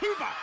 去吧！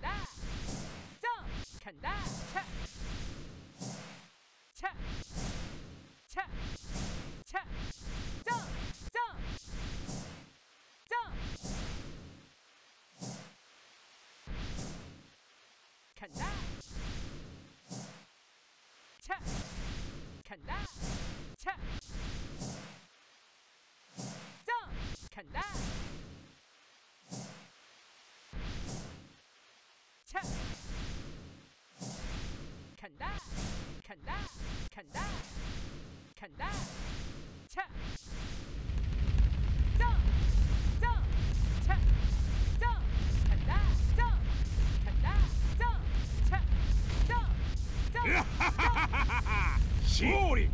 간다! 점! 간다! 차! 차! 차! 차! 점! 점! 점! 간다! 차! 간다! 차! 점! 간다! 차! 간다! 간다! 간다! 간다! 차! 점! 점! 차! 점! 간다! 점! 간다! 점! 차! 점! 점! 쇼리!